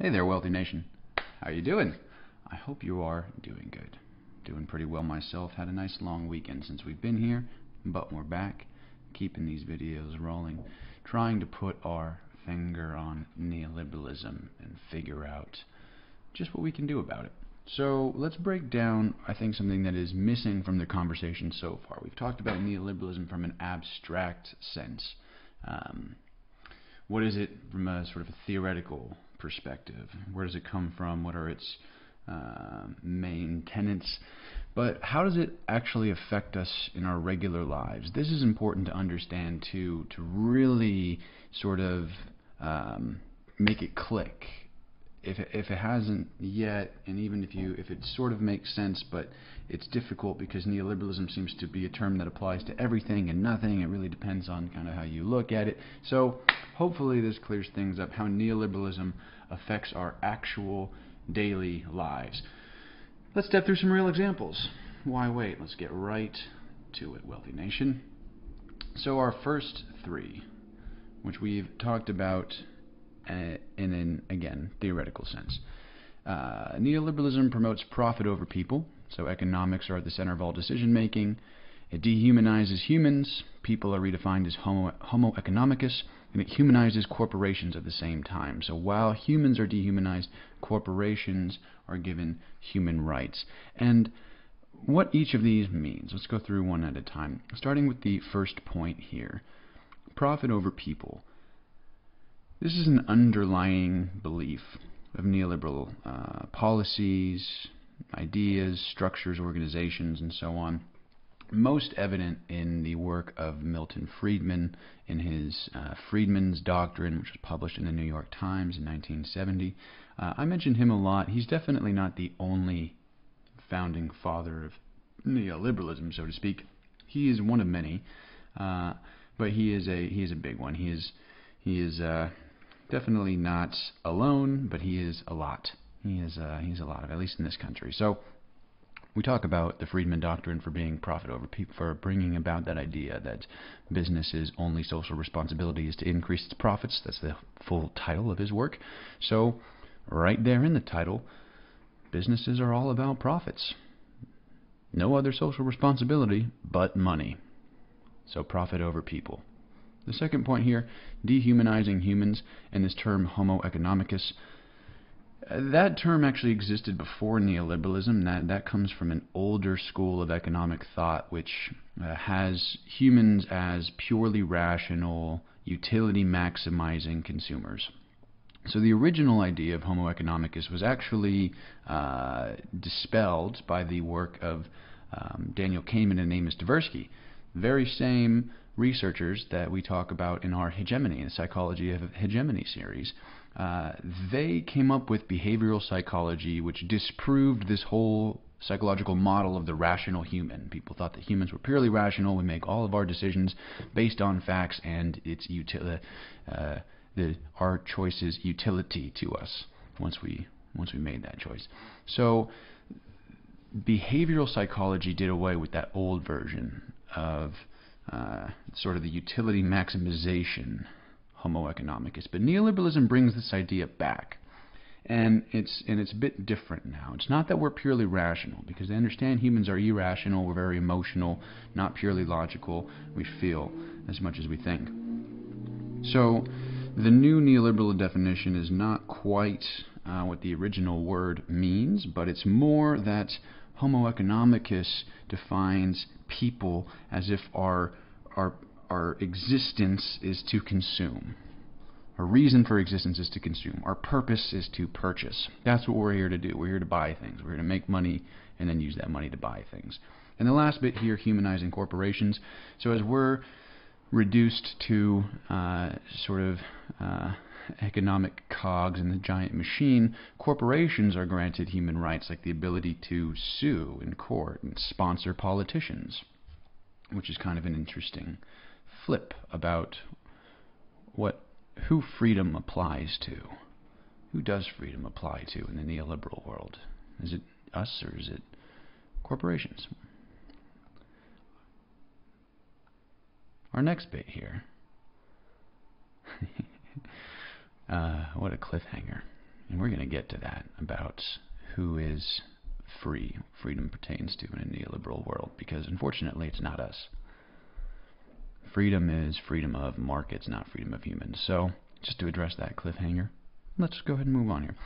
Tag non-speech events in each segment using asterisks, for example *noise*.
Hey there, Wealthy Nation. How you doing? I hope you are doing good. Doing pretty well myself. Had a nice long weekend since we've been here, but we're back, keeping these videos rolling, trying to put our finger on neoliberalism and figure out just what we can do about it. So let's break down, I think, something that is missing from the conversation so far. We've talked about neoliberalism from an abstract sense. Um, what is it from a sort of a theoretical perspective? Where does it come from? What are its uh, main tenets? But how does it actually affect us in our regular lives? This is important to understand too, to really sort of um, make it click. If it, if it hasn't yet, and even if you if it sort of makes sense, but it's difficult because neoliberalism seems to be a term that applies to everything and nothing. It really depends on kind of how you look at it. So hopefully this clears things up how neoliberalism affects our actual daily lives. Let's step through some real examples. Why wait? Let's get right to it, Wealthy Nation. So, our first three, which we've talked about uh, in an, again, theoretical sense. Uh, neoliberalism promotes profit over people, so economics are at the center of all decision making. It dehumanizes humans. People are redefined as homo, homo economicus, and it humanizes corporations at the same time. So while humans are dehumanized, corporations are given human rights. And what each of these means, let's go through one at a time. Starting with the first point here profit over people. This is an underlying belief of neoliberal uh, policies, ideas, structures, organizations, and so on most evident in the work of Milton Friedman in his uh, Friedman's Doctrine, which was published in the New York Times in 1970. Uh, I mentioned him a lot. He's definitely not the only founding father of neoliberalism, so to speak. He is one of many, uh, but he is a he is a big one. He is he is uh, definitely not alone, but he is a lot. He is uh, he's a lot of at least in this country. So we talk about the Friedman doctrine for being profit over people, for bringing about that idea that business's only social responsibility is to increase its profits. That's the full title of his work. So, right there in the title, businesses are all about profits. No other social responsibility but money. So, profit over people. The second point here, dehumanizing humans, and this term homo economicus that term actually existed before neoliberalism. That that comes from an older school of economic thought, which uh, has humans as purely rational, utility maximizing consumers. So the original idea of Homo economicus was actually uh, dispelled by the work of um, Daniel Kahneman and Amos Tversky. Very same researchers that we talk about in our hegemony, the psychology of hegemony series. Uh, they came up with behavioral psychology, which disproved this whole psychological model of the rational human. People thought that humans were purely rational. We make all of our decisions based on facts and its utility, uh, the our choice's utility to us once we once we made that choice. So behavioral psychology did away with that old version of uh, sort of the utility maximization Homo economicus. But neoliberalism brings this idea back. And it's and it's a bit different now. It's not that we're purely rational, because they understand humans are irrational, we're very emotional, not purely logical. We feel as much as we think. So the new neoliberal definition is not quite uh, what the original word means, but it's more that Homo economicus defines people as if our our our existence is to consume. Our reason for existence is to consume. Our purpose is to purchase. That's what we're here to do. We're here to buy things. We're here to make money and then use that money to buy things. And the last bit here, humanizing corporations. So as we're reduced to uh, sort of uh, economic cogs in the giant machine, corporations are granted human rights like the ability to sue in court and sponsor politicians, which is kind of an interesting flip about what who freedom applies to. Who does freedom apply to in the neoliberal world? Is it us or is it corporations? Our next bit here. *laughs* uh, what a cliffhanger. And we're going to get to that about who is free, freedom pertains to in a neoliberal world, because unfortunately it's not us. Freedom is freedom of markets, not freedom of humans. So, just to address that cliffhanger, let's go ahead and move on here.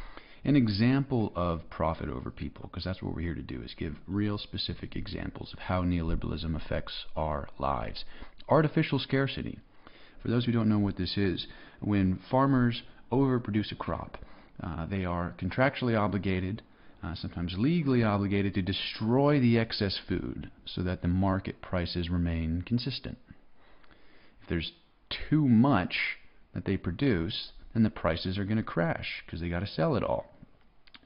An example of profit over people, because that's what we're here to do, is give real specific examples of how neoliberalism affects our lives. Artificial scarcity. For those who don't know what this is, when farmers overproduce a crop, uh, they are contractually obligated, uh, sometimes legally obligated, to destroy the excess food so that the market prices remain consistent. If there's too much that they produce, then the prices are going to crash because they got to sell it all.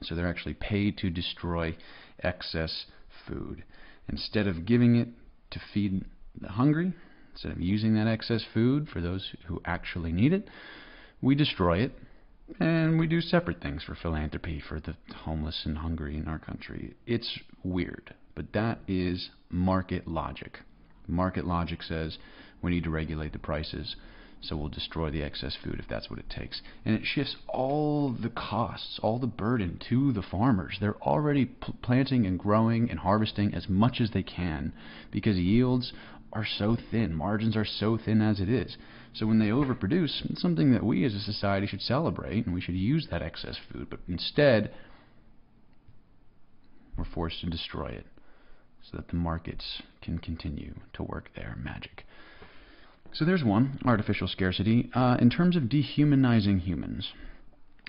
So they're actually paid to destroy excess food. Instead of giving it to feed the hungry, instead of using that excess food for those who actually need it, we destroy it and we do separate things for philanthropy for the homeless and hungry in our country. It's weird, but that is market logic. Market logic says we need to regulate the prices, so we'll destroy the excess food if that's what it takes. And it shifts all the costs, all the burden to the farmers. They're already planting and growing and harvesting as much as they can because yields are so thin, margins are so thin as it is. So when they overproduce, it's something that we as a society should celebrate and we should use that excess food. But instead, we're forced to destroy it so that the markets can continue to work their magic. So there's one, artificial scarcity. Uh, in terms of dehumanizing humans,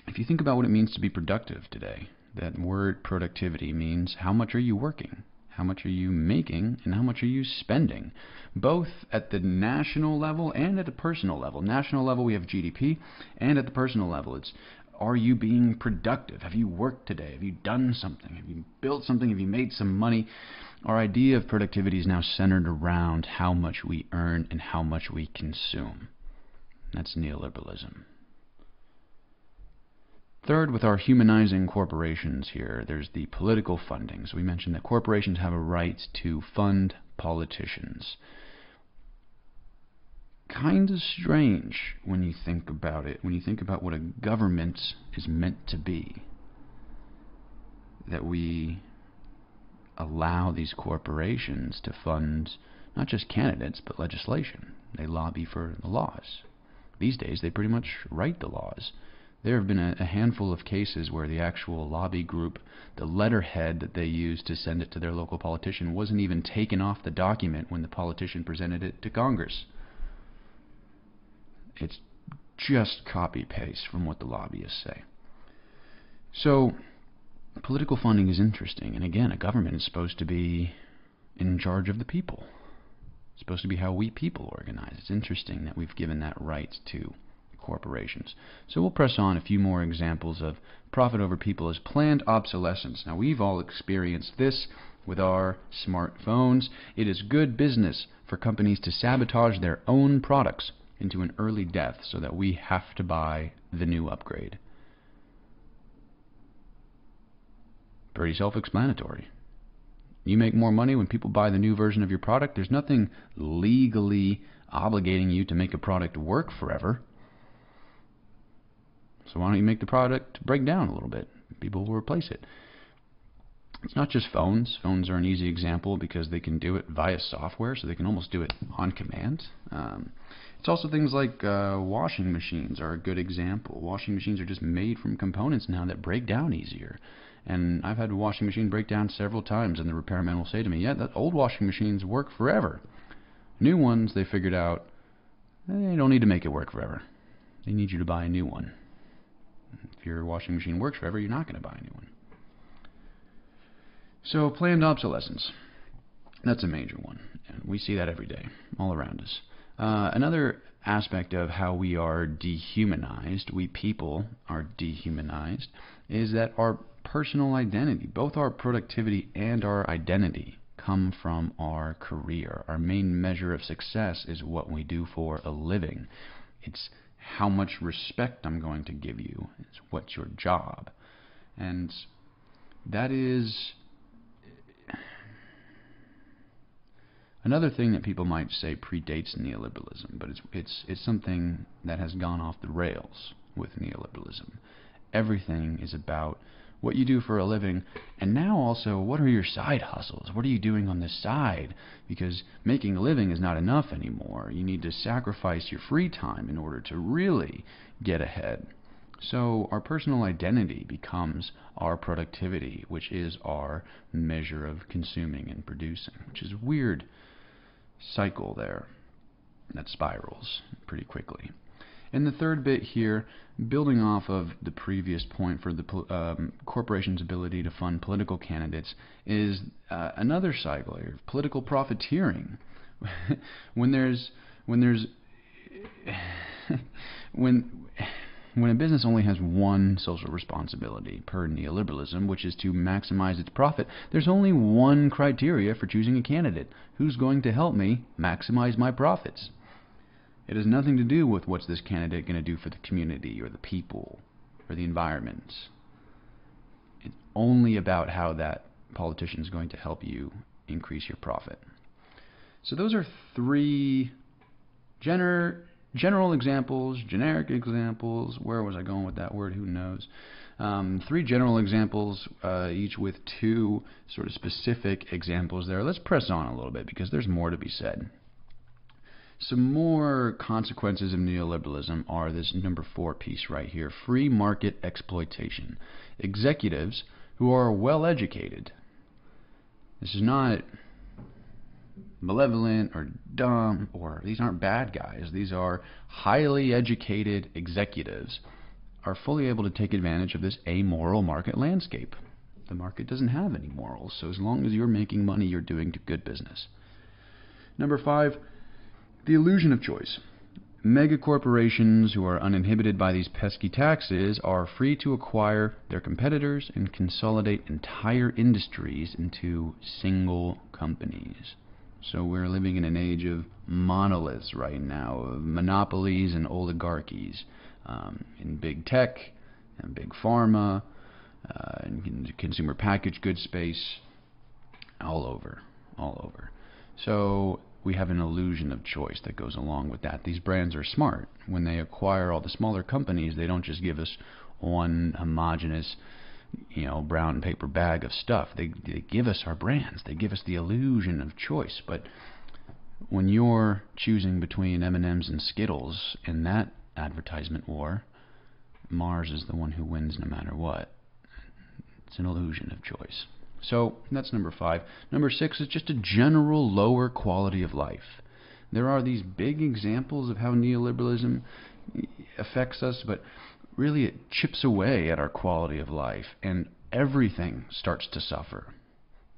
if you think about what it means to be productive today, that word productivity means how much are you working? How much are you making and how much are you spending? Both at the national level and at the personal level. National level, we have GDP, and at the personal level, it's are you being productive? Have you worked today? Have you done something? Have you built something? Have you made some money? Our idea of productivity is now centered around how much we earn and how much we consume. That's neoliberalism. Third, with our humanizing corporations here, there's the political funding. So we mentioned that corporations have a right to fund politicians. Kind of strange when you think about it, when you think about what a government is meant to be. That we allow these corporations to fund not just candidates, but legislation. They lobby for the laws. These days, they pretty much write the laws. There have been a, a, handful of cases where the actual lobby group, the letterhead that they used to send it to their local politician, wasn't even taken off the document when the politician presented it to Congress. It's just copy paste from what the lobbyists say. So, political funding is interesting, and again, a government is supposed to be in charge of the people. It's supposed to be how we people organize. It's interesting that we've given that right to corporations. So we'll press on a few more examples of profit over people as planned obsolescence. Now we've all experienced this with our smartphones. It is good business for companies to sabotage their own products into an early death so that we have to buy the new upgrade. Pretty self-explanatory. You make more money when people buy the new version of your product. There's nothing legally obligating you to make a product work forever. So why don't you make the product break down a little bit? People will replace it. It's not just phones. Phones are an easy example because they can do it via software, so they can almost do it on command. Um, it's also things like uh, washing machines are a good example. Washing machines are just made from components now that break down easier. And I've had a washing machine break down several times, and the repairman will say to me, "Yeah, that old washing machines work forever. New ones, they figured out, they don't need to make it work forever. They need you to buy a new one." If your washing machine works forever, you're not going to buy a new one. So planned obsolescence. That's a major one. And we see that every day, all around us. Uh, another aspect of how we are dehumanized, we people are dehumanized, is that our personal identity, both our productivity and our identity, come from our career. Our main measure of success is what we do for a living. It's how much respect I'm going to give you. It's what's your job. And that is another thing that people might say predates neoliberalism, but it's it's it's something that has gone off the rails with neoliberalism. Everything is about what you do for a living, and now also what are your side hustles? What are you doing on the side? Because making a living is not enough anymore. You need to sacrifice your free time in order to really get ahead. So our personal identity becomes our productivity, which is our measure of consuming and producing, which is a weird cycle there that spirals pretty quickly. And the third bit here, building off of the previous point for the um, corporation's ability to fund political candidates, is uh, another cycle here, political profiteering. *laughs* when there's when there's *sighs* when when a business only has one social responsibility per neoliberalism, which is to maximize its profit, there's only one criteria for choosing a candidate. Who's going to help me maximize my profits? It has nothing to do with what's this candidate going to do for the community or the people or the environment. It's only about how that politician is going to help you increase your profit. So those are three gener general examples, generic examples. Where was I going with that word? Who knows? Um, three general examples, uh, each with two sort of specific examples there. Let's press on a little bit because there's more to be said. Some more consequences of neoliberalism are this number four piece right here free market exploitation. Executives who are well educated. This is not malevolent or dumb or these aren't bad guys. These are highly educated executives are fully able to take advantage of this amoral market landscape. The market doesn't have any morals, so as long as you're making money, you're doing good business. Number five, the illusion of choice. Mega corporations who are uninhibited by these pesky taxes are free to acquire their competitors and consolidate entire industries into single companies. So we're living in an age of monoliths right now, of monopolies and oligarchies um, in big tech and big pharma, uh, and consumer packaged goods space, all over, all over. So we have an illusion of choice that goes along with that. These brands are smart. When they acquire all the smaller companies, they don't just give us one homogenous, you know, brown paper bag of stuff. They, they give us our brands. They give us the illusion of choice. But when you're choosing between M&Ms and Skittles in that advertisement war, Mars is the one who wins no matter what. It's an illusion of choice. So that's number five. Number six is just a general lower quality of life. There are these big examples of how neoliberalism affects us, but really it chips away at our quality of life, and everything starts to suffer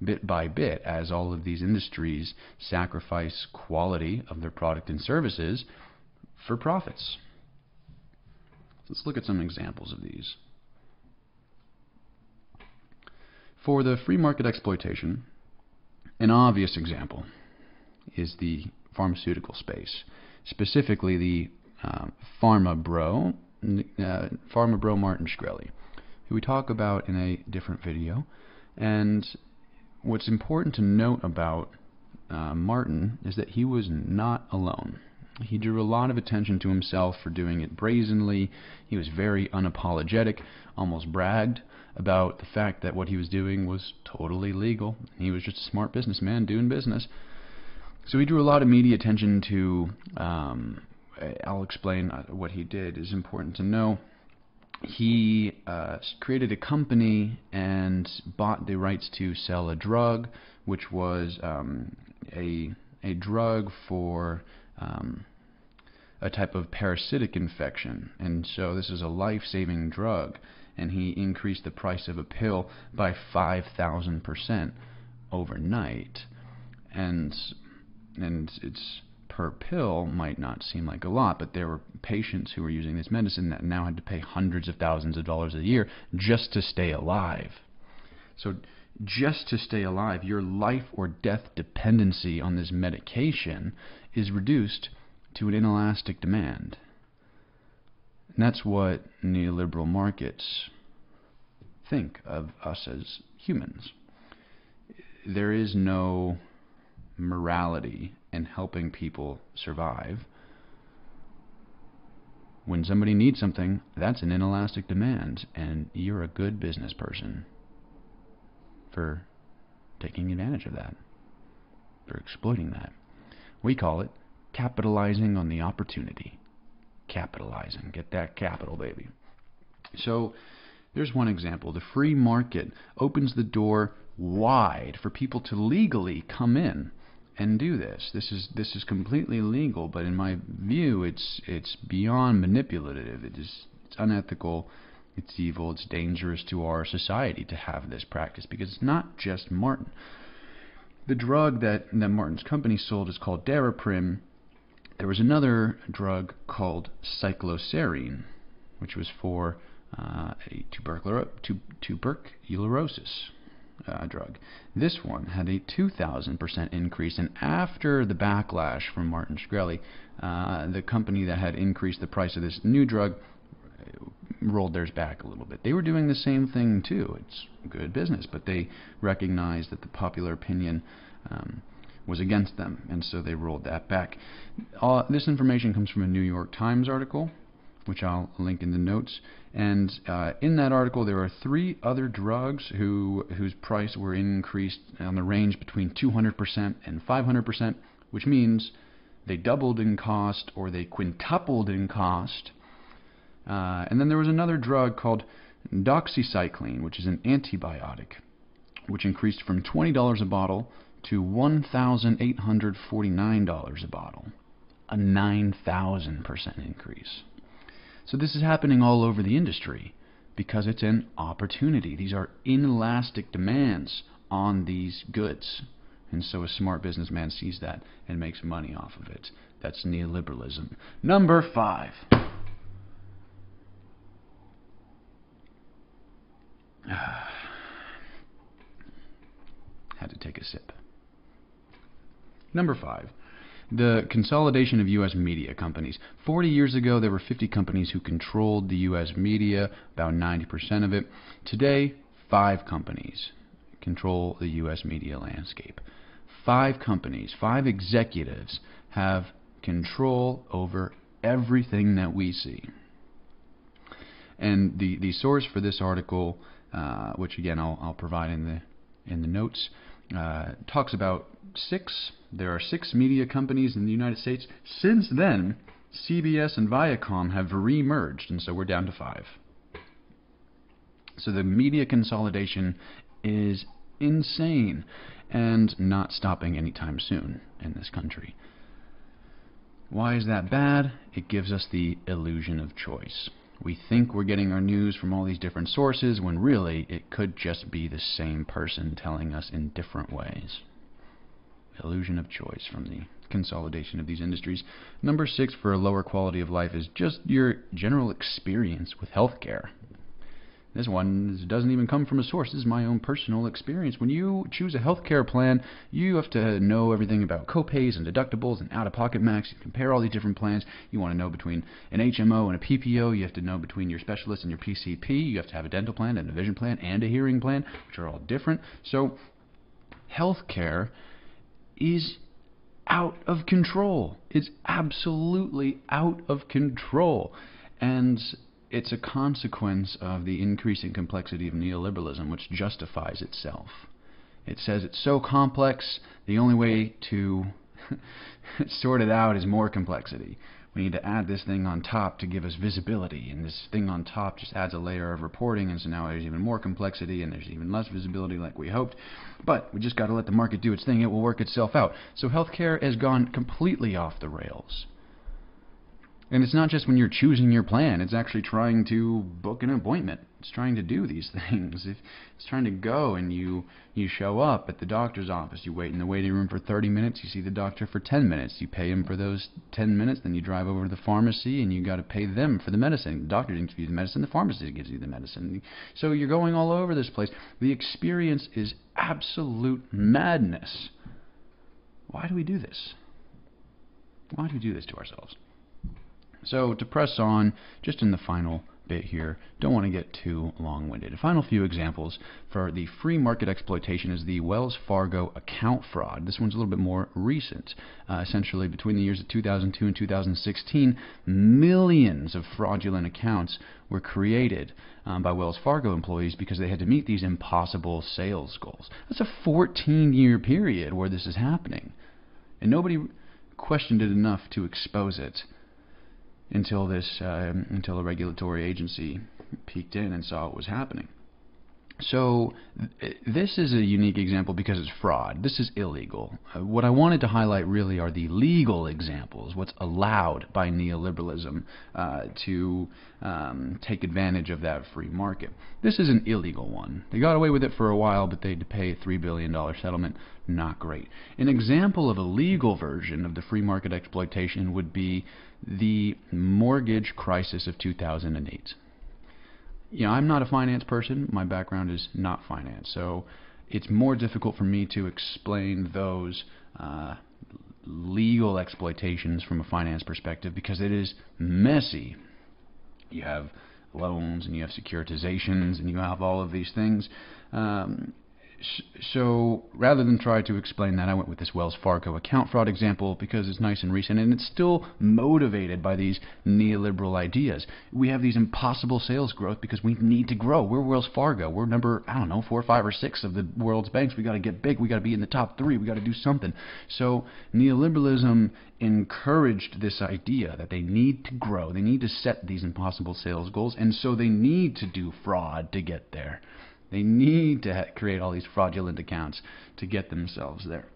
bit by bit as all of these industries sacrifice quality of their product and services for profits. Let's look at some examples of these. For the free market exploitation, an obvious example is the pharmaceutical space, specifically the uh, Pharma Bro, uh, Pharma Bro Martin Shkreli, who we talk about in a different video. And what's important to note about uh, Martin is that he was not alone. He drew a lot of attention to himself for doing it brazenly. He was very unapologetic, almost bragged about the fact that what he was doing was totally legal. He was just a smart businessman doing business. So he drew a lot of media attention to. Um, I'll explain uh, what he did. is important to know. He uh, created a company and bought the rights to sell a drug, which was um, a a drug for um, a type of parasitic infection. And so this is a life-saving drug and he increased the price of a pill by 5,000% overnight. And and it's per pill might not seem like a lot, but there were patients who were using this medicine that now had to pay hundreds of thousands of dollars a year just to stay alive. So just to stay alive, your life or death dependency on this medication is reduced to an inelastic demand. And that's what neoliberal markets think of us as humans. There is no morality in helping people survive. when somebody needs something, that's an inelastic demand, and you're a good business person for taking advantage of that, for exploiting that. We call it capitalizing on the opportunity. Capitalizing. Get that capital, baby. So, there's one example. The free market opens the door wide for people to legally come in and do this. This is this is completely legal, but in my view, it's it's beyond manipulative. It is it's unethical. It's evil. It's dangerous to our society to have this practice because it's not just Martin. The drug that that Martin's company sold is called Daraprim. There was another drug called cycloserine, which was for uh, a tuberculosis uh, drug. This one had a 2,000% increase, and after the backlash from Martin Shkreli, uh, the company that had increased the price of this new drug uh, rolled theirs back a little bit. They were doing the same thing too. It's good business, but they recognized that the popular opinion um, was against them, and so they rolled that back. Uh, this information comes from a New York Times article which I'll link in the notes. And uh, in that article, there are three other drugs who whose price were increased on the range between 200% and 500%, which means they doubled in cost or they quintupled in cost. Uh, and then there was another drug called doxycycline, which is an antibiotic, which increased from $20 a bottle to $1,849 a bottle, a 9,000% increase. So this is happening all over the industry because it's an opportunity. These are inelastic demands on these goods. And so a smart businessman sees that and makes money off of it. That's neoliberalism. Number five. *sighs* Had to take a sip. Number five the consolidation of U.S. media companies. 40 years ago, there were 50 companies who controlled the U.S. media, about 90% of it. Today, five companies control the U.S. media landscape. Five companies, five executives have control over everything that we see. And the, the source for this article, uh, which again I'll, I'll provide in the in the notes, uh, talks about six. There are six media companies in the United States. Since then, CBS and Viacom have re-merged, and so we're down to five. So the media consolidation is insane and not stopping anytime soon in this country. Why is that bad? It gives us the illusion of choice. We think we're getting our news from all these different sources when really it could just be the same person telling us in different ways. Illusion of choice from the consolidation of these industries. Number six for a lower quality of life is just your general experience with healthcare. This one doesn't even come from a source. This is my own personal experience. When you choose a healthcare plan, you have to know everything about copays and deductibles and out-of-pocket max. You compare all these different plans. You want to know between an HMO and a PPO. You have to know between your specialist and your PCP. You have to have a dental plan and a vision plan and a hearing plan, which are all different. So, healthcare is out of control. It's absolutely out of control. And it's a consequence of the increasing complexity of neoliberalism, which justifies itself. It says it's so complex, the only way to *laughs* sort it out is more complexity. We need to add this thing on top to give us visibility, and this thing on top just adds a layer of reporting, and so now there's even more complexity, and there's even less visibility like we hoped. But we just got to let the market do its thing, it will work itself out. So healthcare has gone completely off the rails. And it's not just when you're choosing your plan, it's actually trying to book an appointment. It's trying to do these *laughs* things. It's trying to go and you you show up at the doctor's office, you wait in the waiting room for 30 minutes, you see the doctor for 10 minutes. You pay him for those 10 minutes, then you drive over to the pharmacy and you got to pay them for the medicine. The doctor didn't give you the medicine, the pharmacist gives you the medicine. So you're going all over this place. The experience is absolute madness. Why do we do this? Why do we do this to ourselves? So to press on, just in the final bit here. Don't want to get too long-winded. A final few examples for the free market exploitation is the Wells Fargo account fraud. This one's a little bit more recent. Uh, essentially, between the years of 2002 and 2016, millions of fraudulent accounts were created um, by Wells Fargo employees because they had to meet these impossible sales goals. That's a 14-year period where this is happening. And nobody questioned it enough to expose it until this uh, until a regulatory agency peeked in and saw what was happening. So this is a unique example because it's fraud. This is illegal. Uh, what I wanted to highlight really are the legal examples, what's allowed by neoliberalism uh, to um, take advantage of that free market. This is an illegal one. They got away with it for a while, but they had to pay a $3 billion settlement. Not great. An example of a legal version of the free market exploitation would be the mortgage crisis of 2008 you know, I'm not a finance person. My background is not finance, so it's more difficult for me to explain those uh, legal exploitations from a finance perspective because it is messy. You have loans and you have securitizations and you have all of these things. Um, so rather than try to explain that, I went with this Wells Fargo account fraud example because it's nice and recent and it's still motivated by these neoliberal ideas. We have these impossible sales growth because we need to grow. We're Wells Fargo. We're number, I don't know, four, five, or six of the world's banks. We got to get big. We got to be in the top three. We got to do something. So neoliberalism encouraged this idea that they need to grow. They need to set these impossible sales goals, and so they need to do fraud to get there. They need to create all these fraudulent accounts to get themselves there.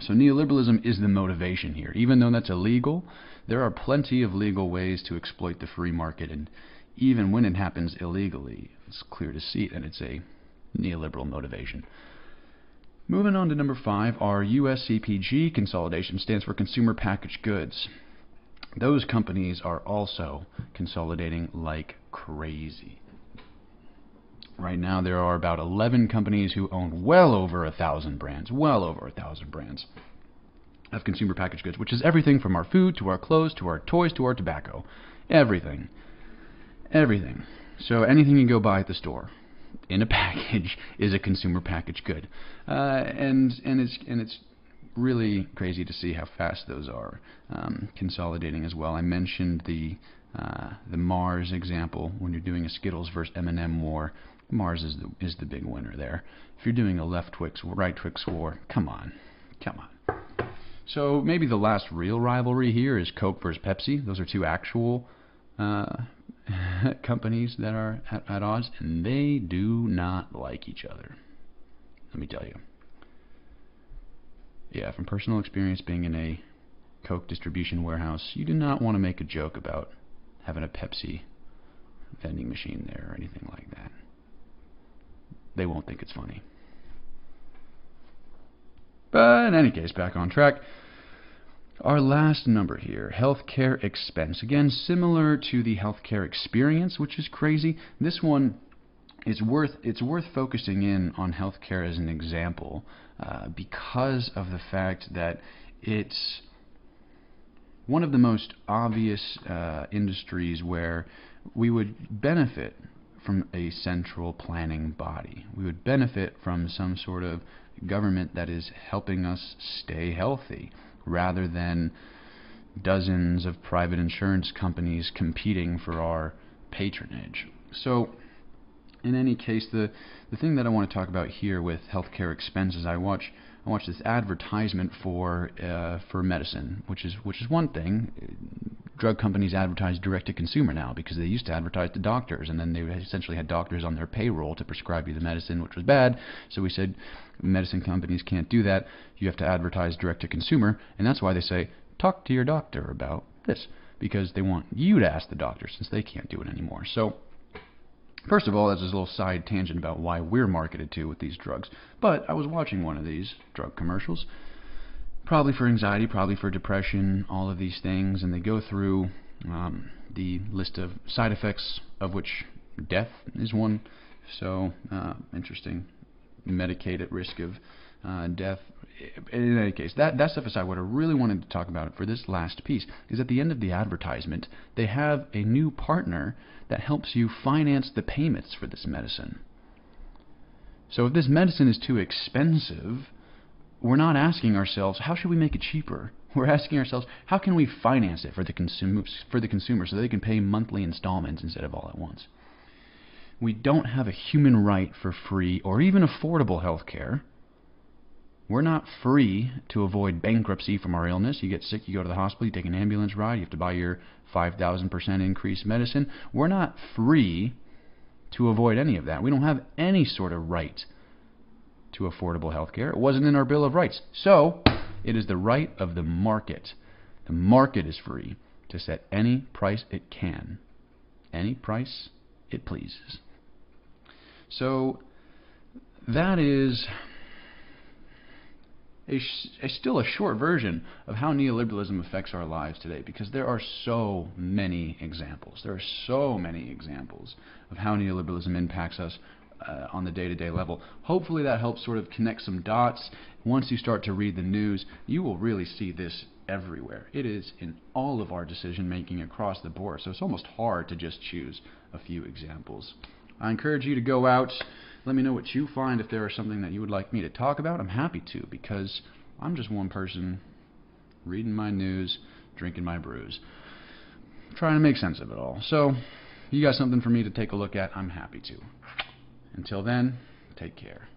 So neoliberalism is the motivation here. Even though that's illegal, there are plenty of legal ways to exploit the free market, and even when it happens illegally, it's clear to see that it's a neoliberal motivation. Moving on to number five, our USCPG consolidation stands for Consumer Packaged Goods. Those companies are also consolidating like crazy. Right now, there are about 11 companies who own well over a thousand brands, well over a thousand brands of consumer packaged goods, which is everything from our food to our clothes to our toys to our tobacco. Everything. Everything. So anything you go buy at the store in a package *laughs* is a consumer packaged good. Uh, and and it's and it's really crazy to see how fast those are um, consolidating as well. I mentioned the uh, the Mars example when you're doing a Skittles versus M&M war. Mars is the is the big winner there. If you're doing a left Twix right Twix war, come on, come on. So maybe the last real rivalry here is Coke versus Pepsi. Those are two actual uh, *laughs* companies that are at, at odds, and they do not like each other. Let me tell you. Yeah, from personal experience being in a Coke distribution warehouse, you do not want to make a joke about having a Pepsi vending machine there or anything like that they won't think it's funny. But in any case, back on track. Our last number here, healthcare expense. Again, similar to the healthcare experience, which is crazy. This one is worth it's worth focusing in on healthcare as an example uh, because of the fact that it's one of the most obvious uh, industries where we would benefit from a central planning body. We would benefit from some sort of government that is helping us stay healthy rather than dozens of private insurance companies competing for our patronage. So in any case, the, the thing that I want to talk about here with healthcare expenses, I watch I watch this advertisement for uh, for medicine, which is which is one thing drug companies advertise direct to consumer now because they used to advertise to doctors and then they essentially had doctors on their payroll to prescribe you the medicine which was bad. So we said medicine companies can't do that. You have to advertise direct to consumer. And that's why they say talk to your doctor about this because they want you to ask the doctor since they can't do it anymore. So First of all, that's a little side tangent about why we're marketed to with these drugs. But I was watching one of these drug commercials, probably for anxiety, probably for depression, all of these things, and they go through um, the list of side effects, of which death is one. So uh, interesting. Medicaid at risk of uh, death. In any case, that, that stuff aside, what I really wanted to talk about for this last piece is at the end of the advertisement, they have a new partner that helps you finance the payments for this medicine. So if this medicine is too expensive, we're not asking ourselves, how should we make it cheaper? *laughs* We're asking ourselves, how can we finance it for the consumers, for the consumer so they can pay monthly installments instead of all at once? We don't have a human right for free or even affordable health care. We're not free to avoid bankruptcy from our illness. You get sick, you go to the hospital, you take an ambulance ride, you have to buy your 5,000% increased medicine. We're not free to avoid any of that. We don't have any sort of right to affordable health care. It wasn't in our Bill of Rights. So, it is the right of the market. The market is free to set any price it can, any price it pleases. So, that is a, a, still a short version of how neoliberalism affects our lives today because there are so many examples. There are so many examples of how neoliberalism impacts us uh, on the day-to-day level. Hopefully that helps sort of connect some dots. Once you start to read the news, you will really see this everywhere. It is in all of our decision making across the board. So it's almost hard to just choose a few examples. I encourage you to go out. Let me know what you find. If there is something that you would like me to talk about, I'm happy to because I'm just one person reading my news, drinking my brews, trying to make sense of it all. So, you got something for me to take a look at, I'm happy to. Until then, take care.